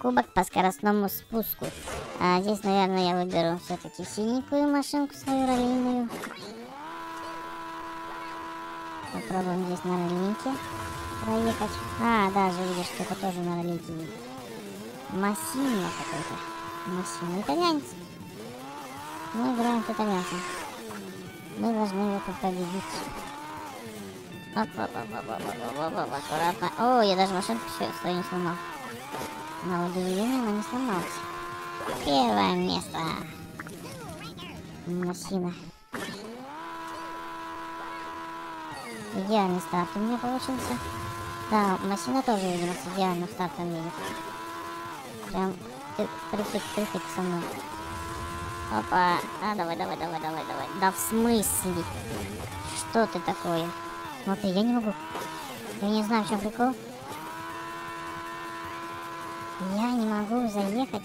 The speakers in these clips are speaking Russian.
Кубок по скоростному спуску. А здесь, наверное, я выберу все-таки синенькую машинку свою раллийную. Попробуем здесь на раллинке проехать. А, даже видишь, что это тоже на раллинке едет. Массино какой-то. Массино. Итальянец. Мы играем с итальянцем. Мы должны его победить. Оп, оп, оп, оп, оп, оп, оп, оп, аккуратно. О, я даже машинку свою не сломал. На удивление, она не сломалась. Первое место. Массина. Идеальный старт у меня получился. Да, Массина тоже, видимо, с идеальным стартом едет. Прям прыгать, прыгать со мной. Опа. А, давай, давай, давай, давай, давай. Да в смысле? Что ты такое? Смотри, я не могу. Я не знаю, в чем прикол. Я не могу заехать.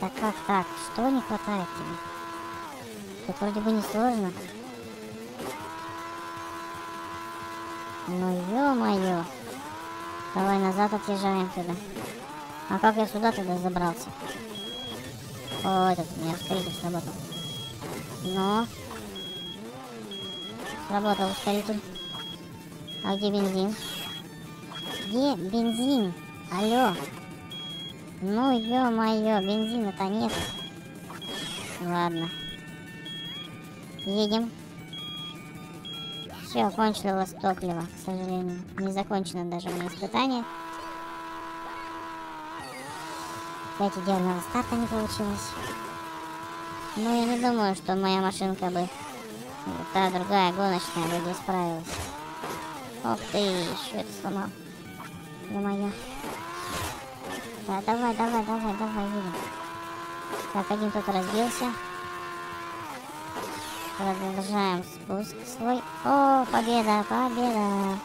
Так как так? Что не хватает тебе? Тут вроде бы не сложно. Ну ё-моё. Давай назад отъезжаем туда. А как я сюда тогда забрался? О, этот у меня ускоритель сработал. Но. Сработал ускоритель. А где бензин? Где бензин? Алло. Ну, ё-моё, бензина-то нет. Ладно. Едем. Все, кончилось топливо, к сожалению. Не закончено даже меня испытание. Опять идеального старта не получилось. Но я не думаю, что моя машинка бы, та другая гоночная бы не справилась. Ох ты, что это сломал. Ё-моё. Да, давай, давай, давай, давай, едем. Так, один тут разбился. Продолжаем спуск свой. О, победа, победа.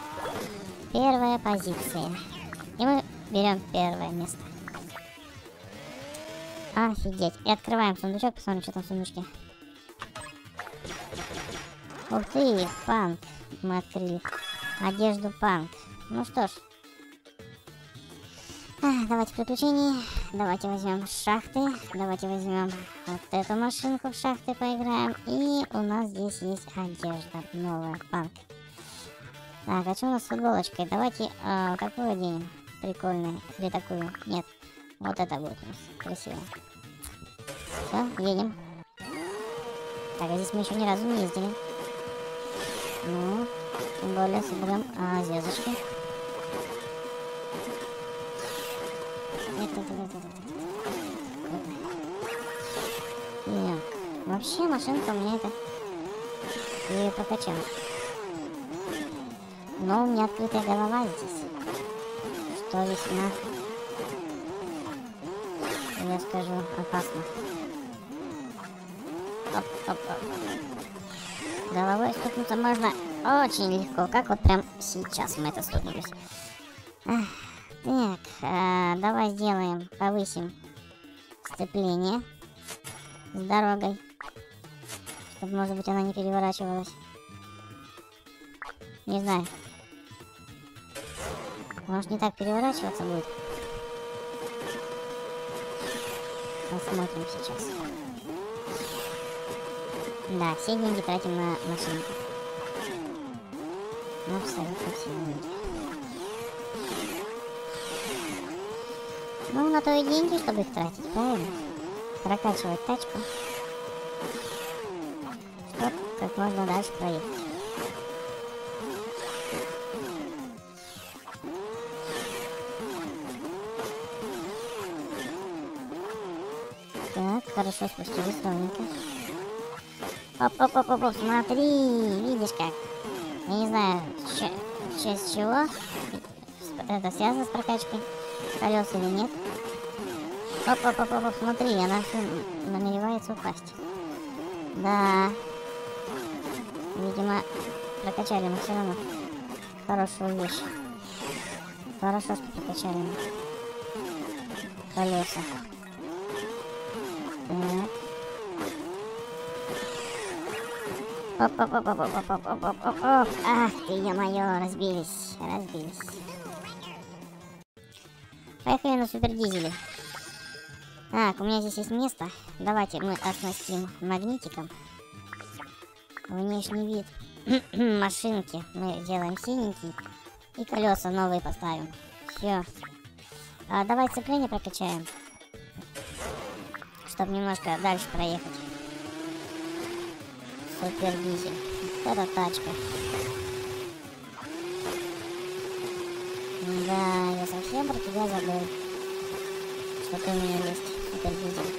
Первая позиция. И мы берем первое место. Офигеть. И открываем сундучок, посмотрим, что там в сундучке. Ух ты, панк. Мы открыли. Одежду панк. Ну что ж. Давайте приключения. Давайте возьмем шахты. Давайте возьмем вот эту машинку в шахты поиграем. И у нас здесь есть одежда новая, панк. Так, а что у нас с футболочкой? Давайте э, такую оденем. Прикольную. Или такую. Нет. Вот это будет у нас красиво. Все, едем. Так, а здесь мы еще ни разу не ездили. Ну, тем более соберем а, звездочки. Нет. Вообще машинка у меня это ее прокачала. Но у меня открытая голова здесь. Что весьма я скажу, опасно. Оп, оп, оп. Головой стукнуться можно очень легко, как вот прям сейчас мы это стукнулись. Ах, так, а, давай сделаем, повысим сцепление с дорогой, чтобы, может быть, она не переворачивалась. Не знаю. Может, не так переворачиваться будет? Посмотрим сейчас. Да, все деньги тратим на машинку. Абсолютно все деньги. Ну, на то и деньги, чтобы их тратить, правильно? Прокачивать тачку. Чтоб как можно дальше проехать. Так, хорошо спустились ровненько. Оп-оп-оп-оп, смотри, видишь как. Я не знаю, в честь чего это связано с прокачкой колес или нет. Оп-оп-оп-оп, смотри, она намеревается упасть. Да. Видимо, прокачали мы все равно хорошую вещь. Хорошо, что прокачали мы колеса. Оп, оп, оп, оп, оп, оп, оп, оп, оп, оп. Ах ты, ё-моё, разбились, разбились. Поехали на супер дизеле. Так, у меня здесь есть место. Давайте мы оснастим магнитиком. Внешний вид машинки мы сделаем синенький. И колеса новые поставим. Все. А, давай сцепление прокачаем. Чтобы немножко дальше проехать. Супер дизель. Это тачка. Да, я совсем про тебя забыл. Ты у меня есть. Супер дизель.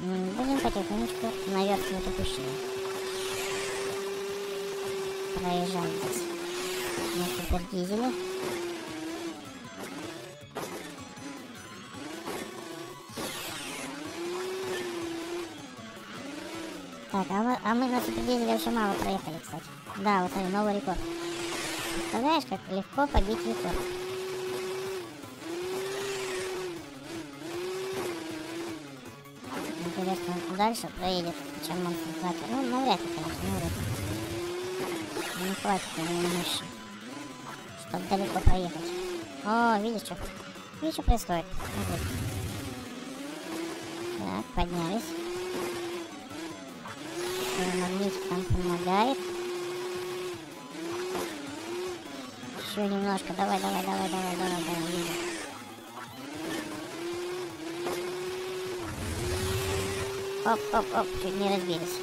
Будем потихонечку наверх не допущения. Проезжаем здесь. На супер дизеле. Так, а мы, а мы на супердизеле вообще мало проехали, кстати. Да, вот смотри, новый рекорд. Представляешь, как легко побить рекорд. Дальше проедет, чем Monster Trucker. Ну, навряд ли, конечно, навряд ли. Не хватит у него мыши, чтобы далеко проехать. О, видишь, что? Видишь, что происходит? Так, поднялись. Магнитик там помогает. Еще немножко. Давай, давай, давай, давай, давай, давай. Видим. Оп, оп, оп, чуть не разбились.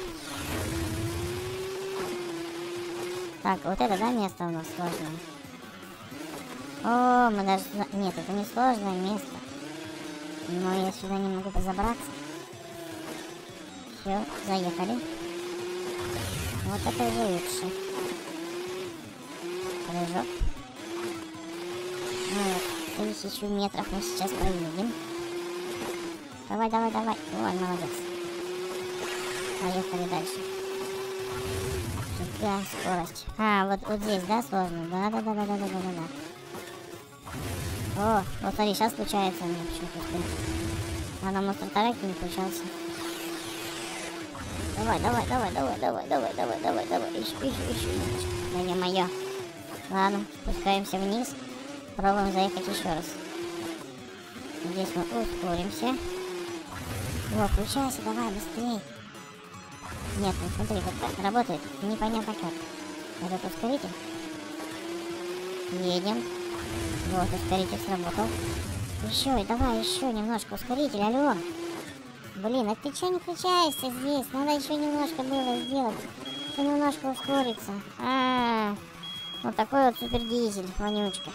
Так, вот это, да, место у нас сложное? О, мы даже... Нет, это не сложное место. Но я сюда не могу позабраться. Все, заехали. Вот это уже лучше. Прыжок. Ну вот, тысячу метров мы сейчас проедем. Давай, давай, давай. Ой, молодец. Поехали дальше. Какая скорость. А, вот, вот здесь, да, сложно? Да, да, да, да, да, да, да, да. О, вот смотри, сейчас случается у меня почему-то. А на монстр тараке не получался. Давай, давай, давай, давай, давай, давай, давай, давай, давай. Еще, еще, еще. Да не мое. Ладно, спускаемся вниз. Пробуем заехать еще раз. Здесь мы ускоримся. О, включайся, давай, быстрее. Нет, ну смотри, как работает. Непонятно как. Этот ускоритель. Едем. Вот, ускоритель сработал. Еще, давай, еще немножко ускоритель, алло. Блин, а ты что не включаешься здесь? Надо еще немножко было сделать. Еще немножко ускориться. А, -а, -а. вот такой вот супер дизель, вонючка.